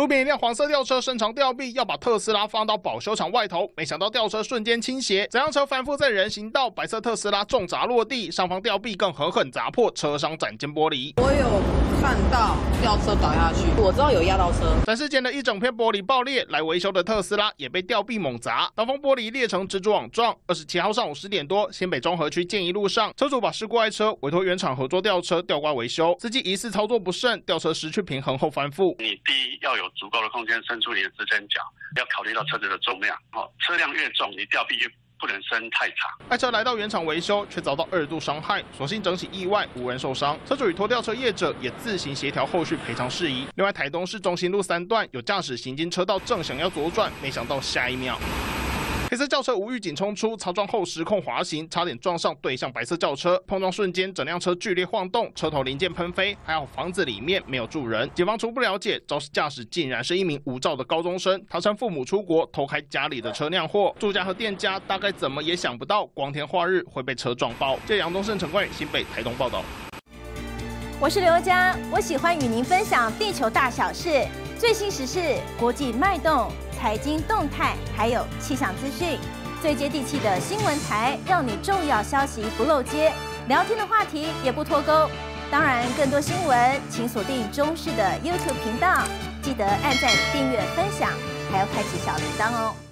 路边一辆黄色吊车伸长吊臂，要把特斯拉放到保修厂外头，没想到吊车瞬间倾斜，整辆车翻覆在人行道，白色特斯拉重砸落地，上方吊臂更狠狠砸破车商展间玻璃。我有看到吊车倒下去，我知道有压到车。展示间的一整片玻璃爆裂，来维修的特斯拉也被吊臂猛砸，挡风玻璃裂成蜘蛛网状。二十七号上午十点多，新北中和区建一路上，车主把事故爱车委托原厂合作吊车吊挂维修，司机疑似操作不慎，吊车失去平衡后翻覆。你第一要有足够的空间伸出你的支撑脚，要考虑到车子的重量。哦，车辆越重，你吊臂越不能伸太长。爱车来到原厂维修，却遭到二度伤害，所幸整起意外无人受伤。车主与拖吊车业者也自行协调后续赔偿事宜。另外，台东市中心路三段有驾驶行经车道正想要左转，没想到下一秒。黑色轿车无预警冲出，操撞后失控滑行，差点撞上对向白色轿车。碰撞瞬间，整辆车剧烈晃动，车头零件喷飞。还好房子里面没有住人。警方初步了解，肇事驾驶竟然是一名无照的高中生，他称父母出国偷开家里的车酿祸。住家和店家大概怎么也想不到，光天化日会被车撞爆。借杨东胜、陈冠新北、台东报道。我是刘佳，我喜欢与您分享地球大小事、最新时事、国际脉动。财经动态，还有气象资讯，最接地气的新闻台，让你重要消息不漏接，聊天的话题也不脱钩。当然，更多新闻，请锁定中视的 YouTube 频道，记得按赞、订阅、分享，还要开启小铃铛哦。